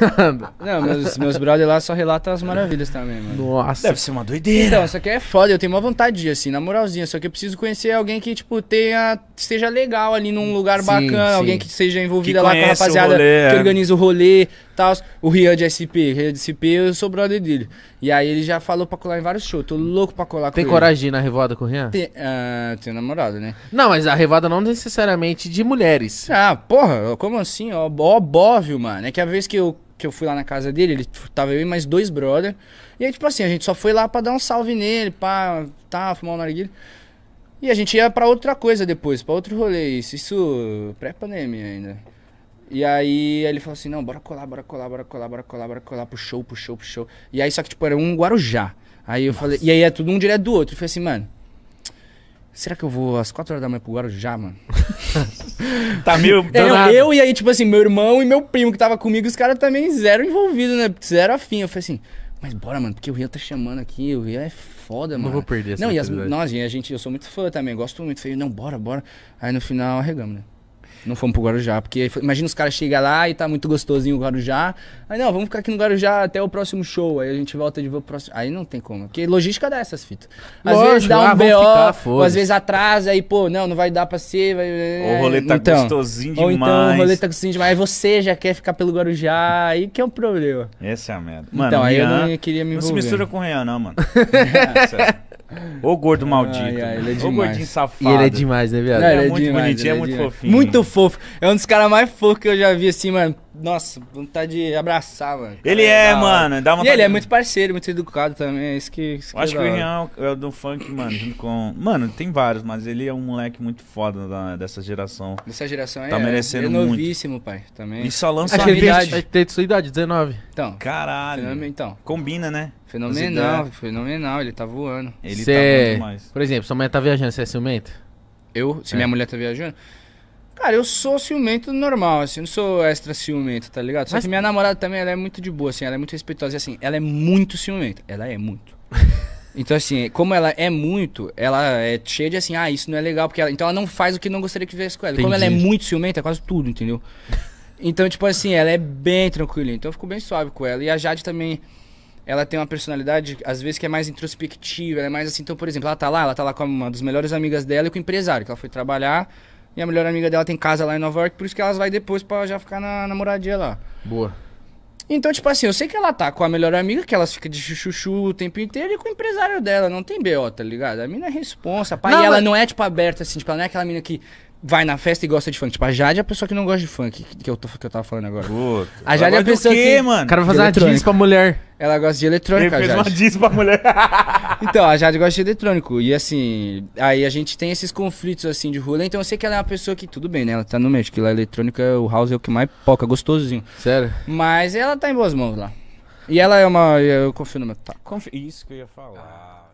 Não, meus, meus brothers lá só relatam as maravilhas também, mano. Nossa. Deve ser uma doideira. Então, isso aqui é foda, eu tenho uma vontade de ir, assim, na moralzinha. Só que eu preciso conhecer alguém que, tipo, tenha. esteja legal ali num lugar Sim, bacana, sim. alguém que seja envolvida Que lá com a rapaziada rolê, que é. organiza o rolê tal. O Rian de SP, Rian de SP, eu sou brother dele. E aí ele já falou pra colar em vários shows, tô louco pra colar Tem com coragem de ir na revoada com o Rian? Tem, ah, tenho namorado, né? Não, mas a revoada não necessariamente de mulheres. Ah, porra, como assim? Ó, ó, óbvio, mano. É que a vez que eu, que eu fui lá na casa dele, ele tava eu e mais dois brother. E aí, tipo assim, a gente só foi lá pra dar um salve nele, pá, tá, fumar um narguilho. E a gente ia pra outra coisa depois, pra outro rolê, isso, isso pré-pandemia ainda. E aí ele falou assim, não, bora colar, bora colar, bora colar, bora colar, bora colar pro show, pro show, pro show. E aí só que, tipo, era um Guarujá. Aí eu falei, e aí é tudo um direto do outro. Eu falei assim, mano, será que eu vou às quatro horas da manhã pro Guarujá, mano? Tá meio. É, eu, eu e aí, tipo assim, meu irmão e meu primo que tava comigo, os caras também zero envolvidos, né? Zero afim. Eu falei assim, mas bora, mano, porque o Rian tá chamando aqui, o Rian é foda, mano. Não vou perder essa Não, e as, nós, a gente, eu sou muito fã também, gosto muito. Falei, não, bora, bora. Aí no final arregamos, né? Não fomos pro Guarujá, porque imagina os caras chegam lá e tá muito gostosinho o Guarujá. Aí não, vamos ficar aqui no Guarujá até o próximo show. Aí a gente volta de pro próximo. Aí não tem como. Porque logística dá essas fitas. Às Lógico, vezes dá um ah, BO, ficar, ou às vezes atrasa, aí, pô, não, não vai dar pra ser. Vai... O rolê tá então, gostosinho Ou demais. então o rolê tá gostosinho demais. Aí você já quer ficar pelo Guarujá, aí que é o problema. Essa é a merda. Mano, então, aí eu Rian- não queria me Não se envolver. mistura com o Rian, não, mano. Sério. Ô gordo maldito. Ai, ai, ele é Ô demais. gordinho E safado. ele é demais, né, viado? Não, é ele muito demais, bonitinho, ele é muito demais. fofinho. Muito fofo. É um dos caras mais fofos que eu já vi, assim, mano. Nossa, vontade de abraçar, mano. Ele é, hora. mano. Dá uma E ele é muito parceiro, muito educado também. É isso que. Isso Eu acho é que o. Rian é o do funk, mano, junto com. Mano, tem vários, mas ele é um moleque muito foda da- dessa geração. Dessa geração Tá é. merecendo ele é muito. novíssimo, pai. Também. E só lança Acho que ele tem, Suavidade. ele tem sua idade, 19. Então. Caralho. fenomen- Então. Combina, né? Fenomenal, fenomenal. Ele tá voando. Ele Cê- tá bom demais. Por exemplo, sua mãe tá viajando, você é ciumento? Eu, se É. minha mulher tá viajando. Cara, eu sou ciumento normal, assim, não sou extra ciumento, tá ligado? Só Mas- que minha namorada também, ela é muito de boa, assim, ela é muito respeitosa, e assim, ela é muito ciumenta. Ela é muito. Então, assim, como ela é muito, ela é cheia de assim, ah, isso não é legal, porque ela. Então ela não faz o que não gostaria que fizesse com ela. E Como ela é Entendi. muito ciumenta, é quase tudo, entendeu? Então, tipo assim, ela é bem tranquila. Então eu fico bem suave com ela. E a Jade também, ela tem uma personalidade, às vezes, que é mais introspectiva, ela é mais assim. Então, por exemplo, ela tá lá, ela tá lá com uma das melhores amigas dela e com o empresário, que ela foi trabalhar. E a melhor amiga dela tem casa lá em Nova York, por isso que elas vai depois pra já ficar na, na moradia lá. Boa. Então, tipo assim, eu sei que ela tá com a melhor amiga, que elas ficam de chuchu o tempo inteiro, e com o empresário dela, não tem BO, tá ligado? A mina é responsa, pai. Não, e ela mas- não é, tipo, aberta, assim, tipo, ela não é aquela mina que vai na festa e gosta de funk. Tipo, a Jade é a pessoa que não gosta de funk, que, que, eu, tô, que eu tava falando agora. Puta. A Jade é a pessoa quê, que- mano? O cara vai fazer uma eletrônico. diz pra mulher. Ela gosta de Ele eletrônica, a fez uma diz pra mulher. Então, a Jade gosta de eletrônico. E assim, aí a gente tem esses conflitos assim de rolê. Então eu sei que ela é uma pessoa que, tudo bem, né? Ela tá no México, que lá eletrônica, o house é o que mais poca, gostosinho. Sério? Mas ela tá em boas mãos lá. E ela é uma. Eu confio no meu. Tá. Confi- Isso que eu ia falar.